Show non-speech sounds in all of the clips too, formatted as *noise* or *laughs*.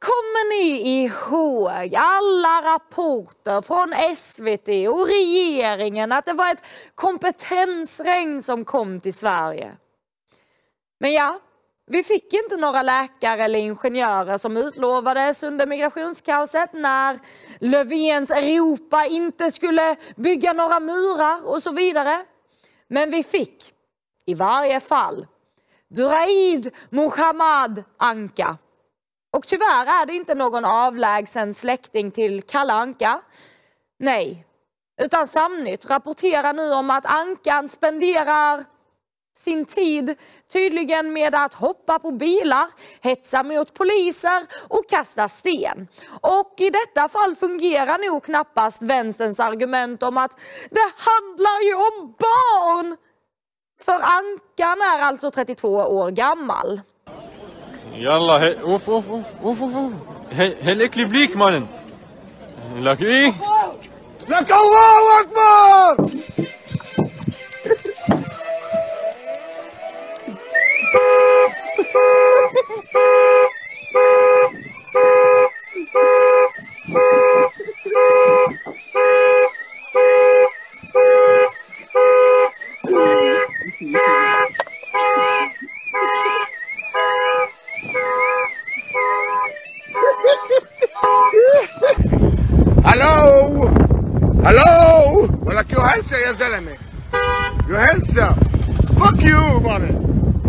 Kommer ni ihåg alla rapporter från SVT och regeringen att det var ett kompetensregn som kom till Sverige? Men ja, vi fick inte några läkare eller ingenjörer som utlovades under migrationskaoset när Löfvens Europa inte skulle bygga några murar och så vidare. Men vi fick, i varje fall, Duraid Muhammad Anka. Och tyvärr är det inte någon avlägsen släkting till Kalle Anka. Nej, utan Samnytt rapporterar nu om att Ankan spenderar sin tid tydligen med att hoppa på bilar, hetsa mot poliser och kasta sten. Och i detta fall fungerar nog knappast vänsterns argument om att det handlar ju om barn. För Ankan är alltså 32 år gammal. يلا هي اوف اوف اوف اوف اوف اوف هي هي الاكل بليك مانن لك إيه لك الله اكبر هلو ولك يو هلسة يا زلمة يو هلسة فك يو مانن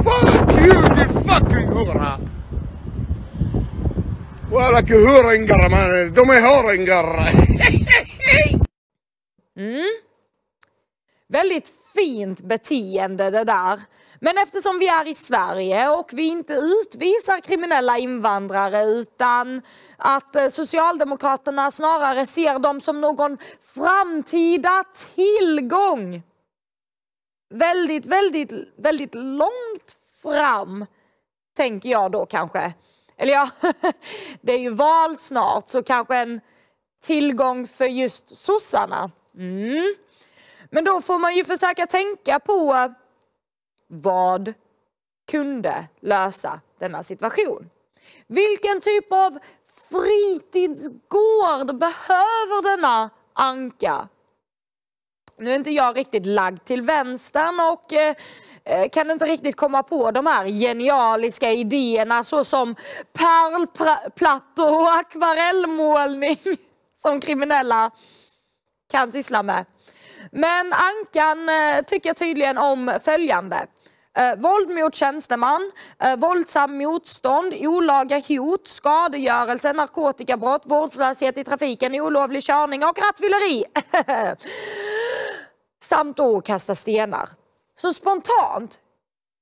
فك يو دي fucking هورا ولك هورنجر مانن دم هورنجر Väldigt fint beteende det där. Men eftersom vi är i Sverige och vi inte utvisar kriminella invandrare utan att eh, Socialdemokraterna snarare ser dem som någon framtida tillgång. Väldigt, väldigt, väldigt långt fram, tänker jag då kanske. Eller ja, *laughs* det är ju val snart så kanske en tillgång för just sossarna. Mm. Men då får man ju försöka tänka på vad kunde lösa denna situation. Vilken typ av fritidsgård behöver denna anka? Nu är inte jag riktigt lagd till vänstern och eh, eh kan inte riktigt komma på de här genialiska idéerna såsom pärlplattor och akvarellmålning *laughs* som kriminella kan syssla med. Men Ankan eh, tycker tydligen om följande. Eh, våld mot tjänsteman, eh, våldsam motstånd, olaga hot, skadegörelse, narkotikabrott, vårdslöshet i trafiken, olovlig körning och rattfylleri. *laughs* Samt då kasta stenar. Så spontant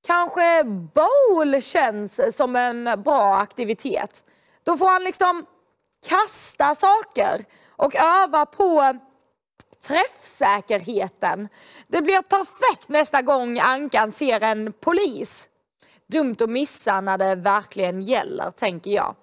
kanske bowl känns som en bra aktivitet. Då får han liksom kasta saker och öva på träffsäkerheten. Det blir perfekt nästa gång Ankan ser en polis. Dumt att missa när det verkligen gäller, tänker jag.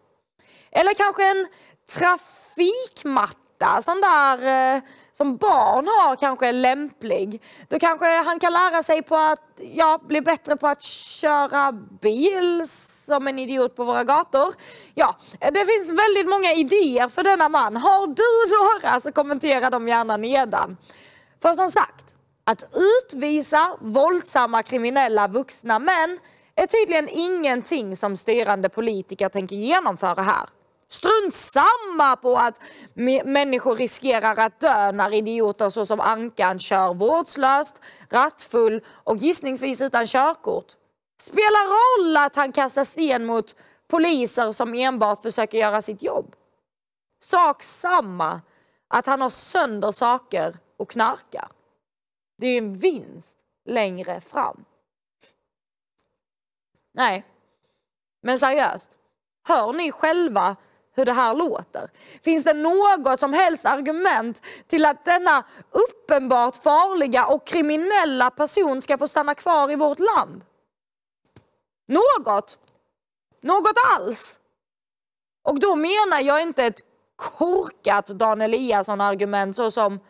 Eller kanske en trafikmatta, sån där eh, som barn har kanske är lämplig. Då kanske han kan lära sig på att ja, bli bättre på att köra bil som en idiot på våra gator. Ja, det finns väldigt många idéer för denna man. Har du några så kommentera dem gärna nedan. För som sagt, att utvisa våldsamma kriminella vuxna män är tydligen ingenting som styrande politiker tänker genomföra här. Strunt samma på att människor riskerar att dö när idioter såsom Ankan kör vårdslöst, rattfull och gissningsvis utan körkort. Spelar roll att han kastar sten mot poliser som enbart försöker göra sitt jobb. Sak samma att han har sönder saker och knarkar. Det är en vinst längre fram. Nej, men seriöst. Hör ni själva hur det här låter? Finns det något som helst argument till att denna uppenbart farliga och kriminella person ska få stanna kvar i vårt land? Något? Något alls? Och då menar jag inte ett korkat Dan Eliasson-argument såsom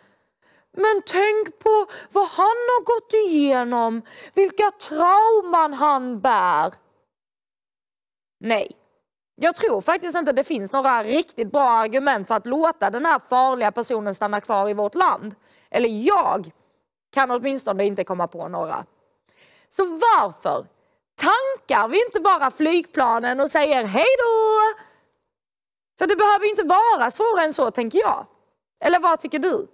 men tänk på vad han har gått igenom, vilka trauman han bär. Nej, jag tror faktiskt inte det finns några riktigt bra argument för att låta den här farliga personen stanna kvar i vårt land. Eller jag kan åtminstone inte komma på några. Så varför tankar vi inte bara flygplanen och säger hej då? För det behöver inte vara svårare än så tänker jag. Eller vad tycker du?